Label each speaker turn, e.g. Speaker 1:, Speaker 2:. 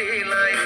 Speaker 1: daylight.